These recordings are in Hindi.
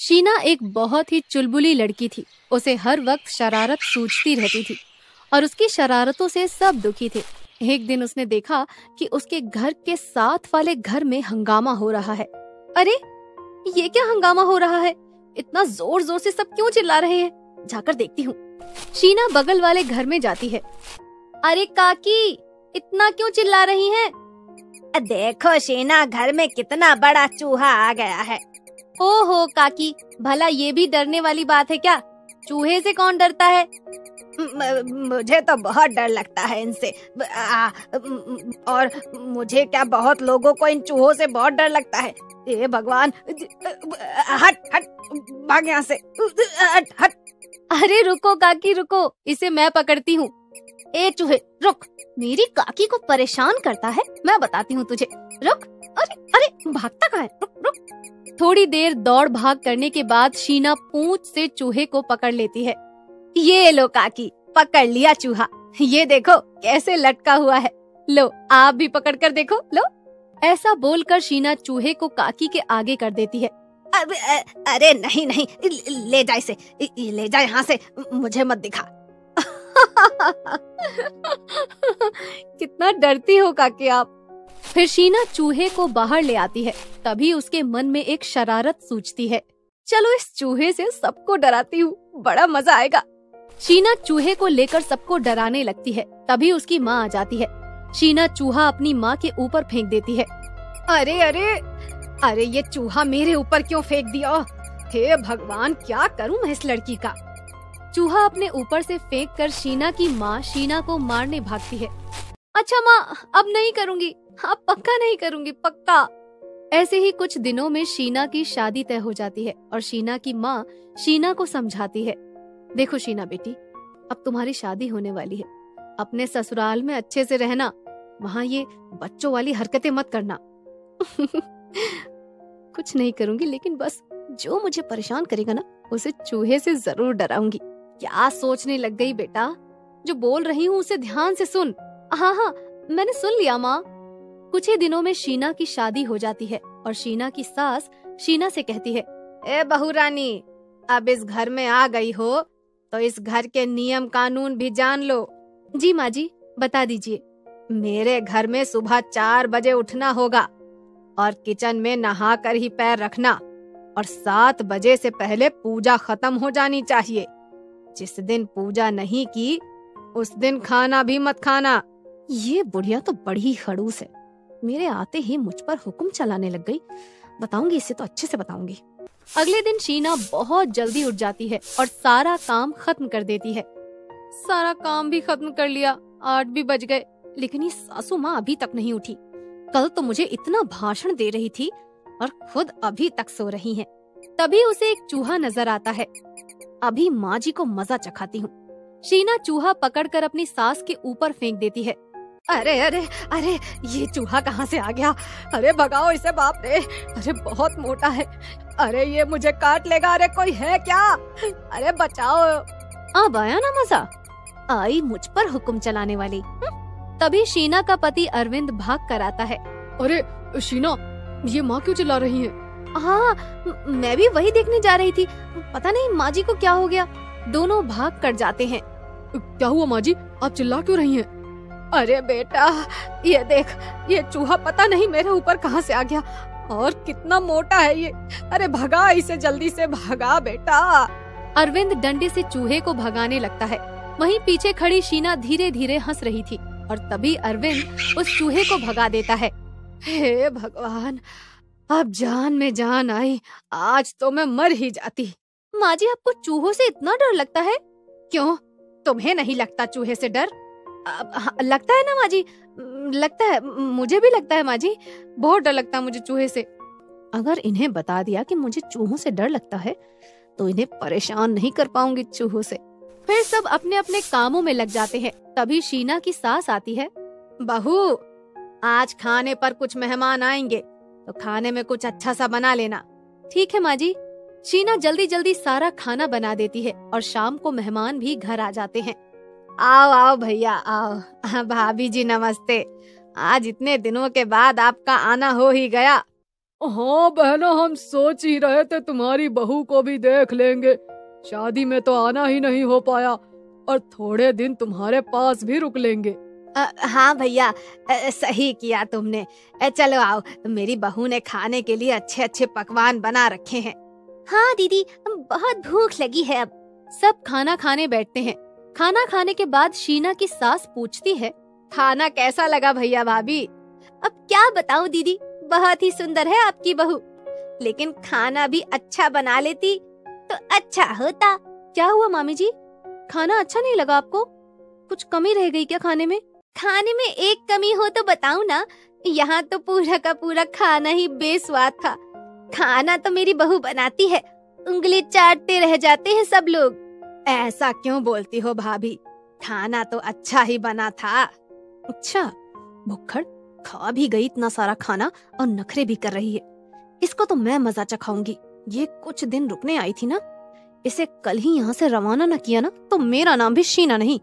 शीना एक बहुत ही चुलबुली लड़की थी। उसे हर वक्त शरारत सूझती रहती थी और उसकी शरारतों से सब दुखी थे। एक दिन उसने देखा कि उसके घर के साथ वाले घर में हंगामा हो रहा है। अरे, ये क्या हंगामा हो रहा है? इतना ज़ोर ज़ोर से सब क्यों चिल्ला रहे हैं? जाकर देखती हूँ। शीना बगल वाले घर में जाती है। अरे काकी, इतना क्यों चिल्ला रही हैं? देखो शीना, घर में कितना बड़ा चूहा आ गया है। ओहो काकी भला ये भी डरने वाली बात है क्या? चूहे से कौन डरता है? मुझे तो बहुत डर लगता है इनसे। आ, और मुझे क्या बहुत लोगों को इन चूहों से बहुत डर लगता है? ये भगवान हट हट भाग यहाँ से। हट हट। अरे रुको काकी रुको इसे मैं पकड़ती हूँ। ए चूहे, रुक। मेरी काकी को परेशान करता है, मैं बताती हूँ तुझे। रुक। अरे अरे, भागता कहा है? रुक रुक। थोड़ी देर दौड़ भाग करने के बाद शीना पूंछ से चूहे को पकड़ लेती है। ये लो काकी, पकड़ लिया चूहा। ये देखो, कैसे लटका हुआ है। लो, आप भी पकड़ कर देखो, लो। ऐसा बोलकर शीना चूहे को काकी के आगे कर देती है। अरे नहीं नहीं, ले जाए से ले जाए यहाँ से, मुझे मत दिखा। कितना डरती हो काकी आप। फिर शीना चूहे को बाहर ले आती है, तभी उसके मन में एक शरारत सूझती है। चलो इस चूहे से सबको डराती हूँ, बड़ा मज़ा आएगा। शीना चूहे को लेकर सबको डराने लगती है, तभी उसकी माँ आ जाती है। शीना चूहा अपनी माँ के ऊपर फेंक देती है। अरे अरे अरे, ये चूहा मेरे ऊपर क्यों फेंक दिया? हे भगवान, क्या करूँ मैं इस लड़की का? चूहा अपने ऊपर से फेंक कर शीना की माँ शीना को मारने भागती है। अच्छा माँ, अब नहीं करूँगी। अब पक्का नहीं करूँगी, पक्का। ऐसे ही कुछ दिनों में शीना की शादी तय हो जाती है और शीना की माँ शीना को समझाती है। देखो शीना बेटी, अब तुम्हारी शादी होने वाली है। अपने ससुराल में अच्छे से रहना, वहाँ ये बच्चों वाली हरकतें मत करना। कुछ नहीं करूँगी, लेकिन बस जो मुझे परेशान करेगा ना, उसे चूहे से ज़रूर डराऊँगी। क्या सोचने लग गई बेटा? जो बोल रही हूँ उसे ध्यान से सुन। हाँ हाँ मैंने सुन लिया, माँ। कुछ ही दिनों में शीना की शादी हो जाती है और शीना की सास शीना से कहती है, ए बहू रानी, अब इस घर में आ गई हो तो इस घर के नियम कानून भी जान लो। जी माँ जी बता दीजिए। मेरे घर में सुबह चार बजे उठना होगा और किचन में नहा कर ही पैर रखना और सात बजे से पहले पूजा खत्म हो जानी चाहिए। जिस दिन पूजा नहीं की उस दिन खाना भी मत खाना। ये बुढ़िया तो बड़ी खड़ूस है। मेरे आते ही मुझ पर हुक्म चलाने लग गई। बताऊँगी इसे तो अच्छे से बताऊँगी। अगले दिन शीना बहुत जल्दी उठ जाती है और सारा काम खत्म कर देती है। सारा काम भी खत्म कर लिया आठ भी बज गए। लेकिन ये सासू माँ अभी तक नहीं उठी। कल तो मुझे इतना भाषण दे रही थी और खुद अभी तक सो रही हैं। तभी उसे एक चूहा नज़र आता है। अभी माँ जी को मज़ा चखाती हूँ। शीना चूहा पकड़कर अपनी सास के ऊपर फेंक देती है। अरे अरे अरे, ये चूहा कहाँ से आ गया? अरे, भगाओ इसे बाप रे। अरे, बहुत मोटा है। अरे, ये मुझे काट लेगा। अरे, कोई है क्या? अरे, बचाओ। अब आया ना मज़ा। आई मुझ पर हुक्म चलाने वाली। तभी शीना का पति अरविंद भाग कर आता है। अरे, शीना, ये माँ क्यों चिल्ला रही है? हाँ मैं भी वही देखने जा रही थी। पता नहीं माँ जी को क्या हो गया। दोनों भाग कर जाते हैं। क्या हुआ माँ जी आप चिल्ला क्यों रही हैं? अरे बेटा, ये देख, ये चूहा पता नहीं मेरे ऊपर कहाँ से आ गया। और कितना मोटा है ये। अरे भगा, इसे जल्दी से भगा बेटा। अरविंद डंडे से चूहे को भगाने लगता है। वहीं पीछे खड़ी शीना धीरे धीरे हंस रही थी। और तभी अरविंद उस चूहे को भगा देता है। हे भगवान अब जान में जान आई आज तो मैं मर ही जाती। माँ जी आपको चूहों से इतना डर लगता है? क्यों? तुम्हें नहीं लगता चूहे से डर? हाँ, लगता है ना माँ जी? लगता है मुझे भी लगता है माँ जी। बहुत डर लगता है मुझे चूहे से। अगर इन्हें बता दिया कि मुझे चूहों से डर लगता है तो इन्हें परेशान नहीं कर पाऊँगी चूहों से। फिर सब अपने अपने कामों में लग जाते हैं। तभी शीना की सास आती है। बहू आज खाने पर कुछ मेहमान आएँगे। तो खाने में कुछ अच्छा सा बना लेना। ठीक है माँ जी शीना जल्दी जल्दी सारा खाना बना देती है और शाम को मेहमान भी घर आ जाते हैं। आओ आओ भैया, आओ। भाभी जी, नमस्ते। आज इतने दिनों के बाद आपका आना हो ही गया। हाँ बहना, हम सोच ही रहे थे तुम्हारी बहू को भी देख लेंगे। शादी में तो आना ही नहीं हो पाया और थोड़े दिन तुम्हारे पास भी रुक लेंगे। आ, हाँ भैया सही किया तुमने। चलो आओ मेरी बहू ने खाने के लिए अच्छे अच्छे पकवान बना रखे हैं। हाँ दीदी बहुत भूख लगी है अब। सब खाना खाने बैठते हैं। खाना खाने के बाद शीना की सास पूछती है खाना कैसा लगा भैया भाभी? अब क्या बताऊँ दीदी बहुत ही सुंदर है आपकी बहू। लेकिन खाना भी अच्छा बना लेती तो अच्छा होता। क्या हुआ मामी जी? खाना अच्छा नहीं लगा आपको? कुछ कमी रह गई क्या खाने में? खाने में एक कमी हो तो बताऊँ ना, यहाँ तो पूरा का पूरा खाना ही बेस्वाद था। खाना तो मेरी बहू बनाती है, उंगली चाटते रह जाते हैं सब लोग। ऐसा क्यों बोलती हो भाभी? खाना तो अच्छा ही बना था। अच्छा भुक्खड़, खा भी गई इतना सारा खाना और नखरे भी कर रही है। इसको तो मैं मज़ा चखाऊँगी। ये कुछ दिन रुकने आई थी ना। इसे कल ही यहाँ से रवाना न किया ना तो मेरा नाम भी शीना नहीं।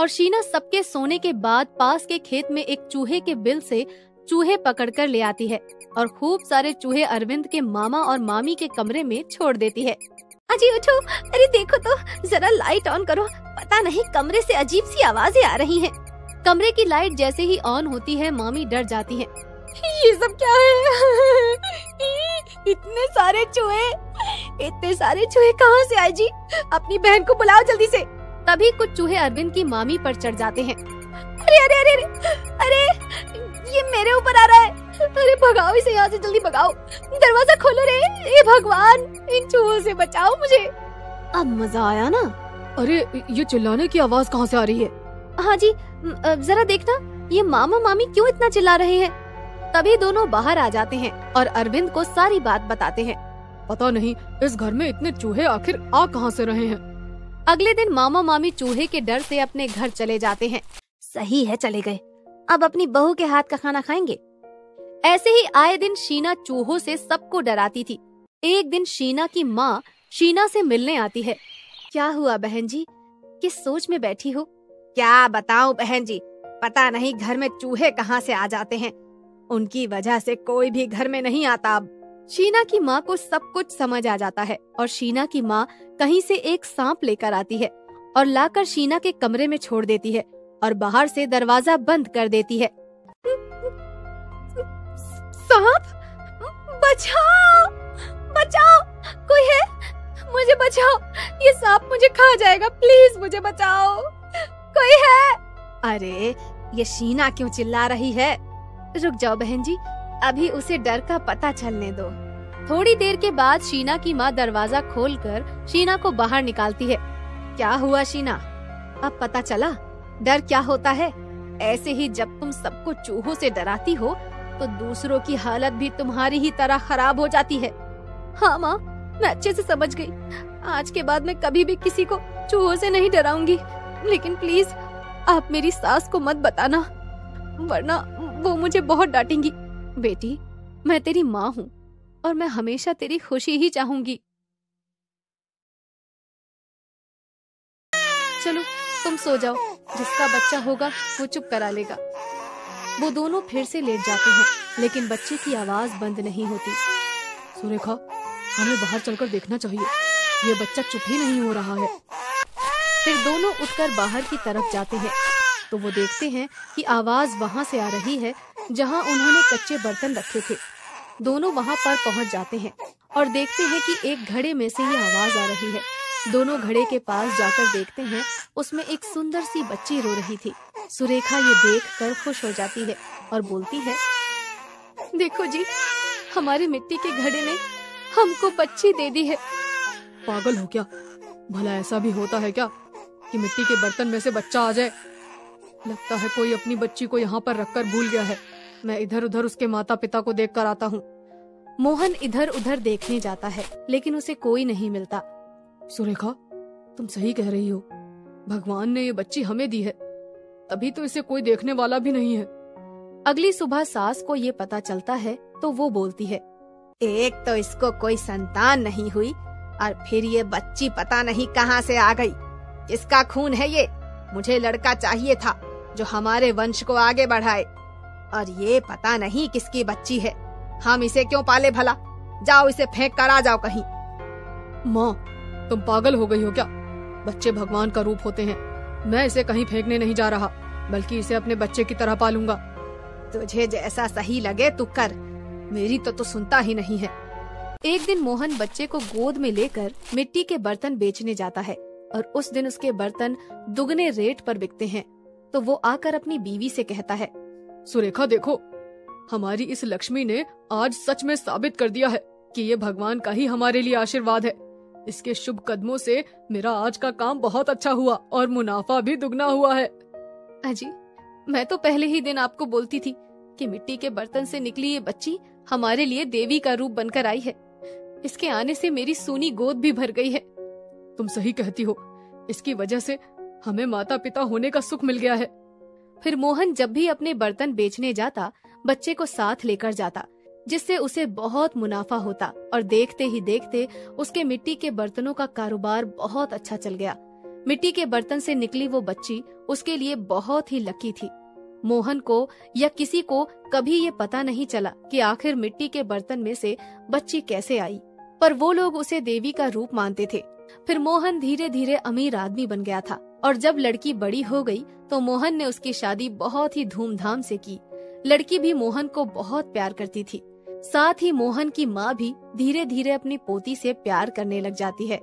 और शीना सबके सोने के बाद पास के खेत में एक चूहे के बिल से चूहे पकड़कर ले आती है और खूब सारे चूहे अरविंद के मामा और मामी के कमरे में छोड़ देती है। अजी उठो अरे देखो तो जरा लाइट ऑन करो पता नहीं कमरे से अजीब सी आवाज़ें आ रही हैं। कमरे की लाइट जैसे ही ऑन होती है मामी डर जाती है। ये सब क्या है? इतने सारे चूहे इतने सारे चूहे कहाँ से आए जी? अपनी बहन को बुलाओ जल्दी से। तभी कुछ चूहे अरविंद की मामी पर चढ़ जाते हैं। अरे अरे अरे अरे अरे ये मेरे ऊपर आ रहा है। अरे भगाओ इसे यहाँ से जल्दी भगाओ। दरवाज़ा खोलो रे। ये भगवान इन चूहों से बचाओ मुझे। अब मज़ा आया ना? अरे ये चिल्लाने की आवाज़ कहाँ से आ रही है? हाँ जी जरा देखना ये मामा मामी क्यों इतना चिल्ला रहे हैं? तभी दोनों बाहर आ जाते हैं और अरविंद को सारी बात बताते हैं। पता नहीं इस घर में इतने चूहे आखिर आ कहाँ से रहे हैं? अगले दिन मामा मामी चूहे के डर से अपने घर चले जाते हैं। सही है, चले गए। अब अपनी बहू के हाथ का खाना खाएँगे। ऐसे ही आए दिन शीना चूहों से सबको डराती थी। एक दिन शीना की माँ शीना से मिलने आती है। क्या हुआ बहन जी? किस सोच में बैठी हो? क्या बताऊँ बहन जी? पता नहीं घर में चूहे कहाँ से आ जाते हैं। उनकी वजह से कोई भी घर में नहीं आता अब। शीना की माँ को सब कुछ समझ आ जाता है और शीना की माँ कहीं से एक सांप लेकर आती है और लाकर शीना के कमरे में छोड़ देती है और बाहर से दरवाज़ा बंद कर देती है। सांप, बचाओ बचाओ, कोई है? मुझे बचाओ, ये सांप मुझे खा जाएगा, प्लीज़ मुझे बचाओ। कोई है? अरे, ये शीना क्यों चिल्ला रही है? रुक जाओ बहन जी अभी उसे डर का पता चलने दो। थोड़ी देर के बाद शीना की माँ दरवाज़ा खोलकर शीना को बाहर निकालती है। क्या हुआ शीना? अब पता चला, डर क्या होता है? ऐसे ही जब तुम सबको चूहों से डराती हो तो दूसरों की हालत भी तुम्हारी ही तरह खराब हो जाती है। हाँ माँ, मैं अच्छे से समझ गई। आज के बाद मैं कभी भी किसी को चूहों से नहीं डराऊँगी। लेकिन प्लीज़, आप मेरी सास को मत बताना, वरना वो मुझे बहुत डांटेंगी। बेटी, मैं तेरी माँ हूँ और मैं हमेशा तेरी खुशी ही चाहूँगी। चलो, तुम सो जाओ। जिसका बच्चा होगा, वो चुप करा लेगा। वो दोनों फिर से लेट जाते हैं, लेकिन बच्चे की आवाज़ बंद नहीं होती। सुरेखा, हमें बाहर चलकर देखना चाहिए। ये बच्चा चुप ही नहीं हो रहा है। फिर दोनों उठकर बाहर की तरफ़ जाते हैं तो वो देखते हैं कि आवाज़ वहाँ से आ रही है जहाँ उन्होंने कच्चे बर्तन रखे थे। दोनों वहाँ पर पहुँच जाते हैं और देखते हैं कि एक घड़े में से ये आवाज़ आ रही है। दोनों घड़े के पास जाकर देखते हैं, उसमें एक सुंदर सी बच्ची रो रही थी। सुरेखा ये देख कर खुश हो जाती है और बोलती है, देखो जी, हमारे मिट्टी के घड़े ने हमको बच्ची दे दी है। पागल हो क्या? भला ऐसा भी होता है क्या कि मिट्टी के बर्तन में से बच्चा आ जाए? लगता है कोई अपनी बच्ची को यहाँ पर रखकर भूल गया है। मैं इधर उधर उसके माता पिता को देख कर आता हूँ। मोहन इधर उधर देखने जाता है, लेकिन उसे कोई नहीं मिलता। सुरेखा, तुम सही कह रही हो। भगवान ने ये बच्ची हमें दी है। तभी तो इसे कोई देखने वाला भी नहीं है। अगली सुबह सास को ये पता चलता है तो वो बोलती है, एक तो इसको कोई संतान नहीं हुई, और फिर ये बच्ची पता नहीं कहाँ से आ गई। किसका खून है ये? मुझे लड़का चाहिए था, जो हमारे वंश को आगे बढ़ाए। और ये पता नहीं किसकी बच्ची है। हम इसे क्यों पाले भला? जाओ इसे फेंक कर आ जाओ कहीं। माँ, तुम पागल हो गई हो क्या? बच्चे भगवान का रूप होते हैं। मैं इसे कहीं फेंकने नहीं जा रहा, बल्कि इसे अपने बच्चे की तरह पालूँगा। तुझे जैसा सही लगे तू कर। मेरी तो तू सुनता ही नहीं है। एक दिन मोहन बच्चे को गोद में लेकर मिट्टी के बर्तन बेचने जाता है और उस दिन उसके बर्तन दुगने रेट पर बिकते हैं। तो वो आकर अपनी बीवी से कहता है सुरेखा देखो हमारी इस लक्ष्मी ने आज सच में साबित कर दिया है कि ये भगवान का ही हमारे लिए आशीर्वाद है। इसके शुभ कदमों से मेरा आज का काम बहुत अच्छा हुआ और मुनाफा भी दुगना हुआ है। अजी मैं तो पहले ही दिन आपको बोलती थी कि मिट्टी के बर्तन से निकली ये बच्ची हमारे लिए देवी का रूप बनकर आई है। इसके आने से मेरी सोनी गोद भी भर गई है। तुम सही कहती हो। इसकी वजह से हमें माता पिता होने का सुख मिल गया है। फिर मोहन जब भी अपने बर्तन बेचने जाता, बच्चे को साथ लेकर जाता, जिससे उसे बहुत मुनाफा होता और देखते ही देखते उसके मिट्टी के बर्तनों का कारोबार बहुत अच्छा चल गया। मिट्टी के बर्तन से निकली वो बच्ची उसके लिए बहुत ही लकी थी। मोहन को या किसी को कभी ये पता नहीं चला कि आखिर मिट्टी के बर्तन में से बच्ची कैसे आई, पर वो लोग उसे देवी का रूप मानते थे। फिर मोहन धीरे धीरे अमीर आदमी बन गया था। और जब लड़की बड़ी हो गई तो मोहन ने उसकी शादी बहुत ही धूमधाम से की। लड़की भी मोहन को बहुत प्यार करती थी। साथ ही मोहन की माँ भी धीरे धीरे अपनी पोती से प्यार करने लग जाती है।